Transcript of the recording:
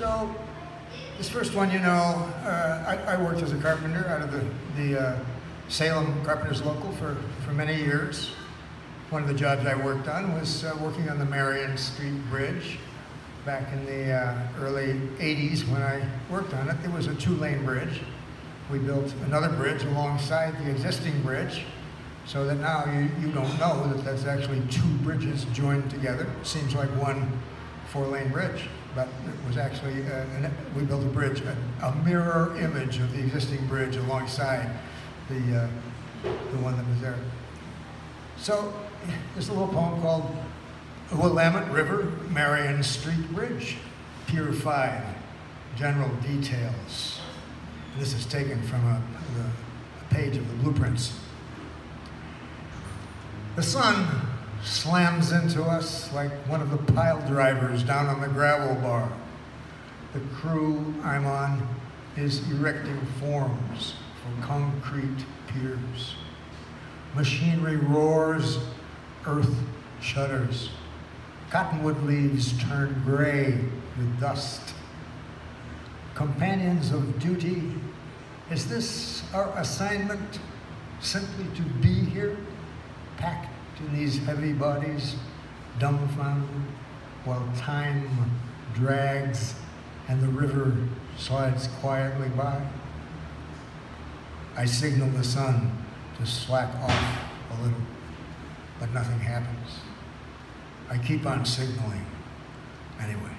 So, this first one, you know, uh, I, I, worked as a carpenter out of the, the uh, Salem Carpenters Local for, for many years. One of the jobs I worked on was uh, working on the Marion Street Bridge back in the uh, early 80s when I worked on it. It was a two-lane bridge. We built another bridge alongside the existing bridge so that now you, you don't know that that's actually two bridges joined together. It Seems like one four-lane bridge, but it was actually, uh, an, we built a bridge, a, a, mirror image of the existing bridge alongside the, uh, the one that was there. So there's a little poem called Willamette River, Marion Street Bridge, Pier 5, general details. This is taken from a, a page of the blueprints. The sun slams into us like one of the pile drivers down on the gravel bar. The crew I'm on is erecting forms for concrete piers. Machinery roars, earth shudders. Cottonwood leaves turn gray with dust. Companions of duty, is this our assignment simply to be here? packed in these heavy bodies, dumbfounded, while time drags and the river slides quietly by. I signal the sun to slack off a little, but nothing happens. I keep on signaling anyway.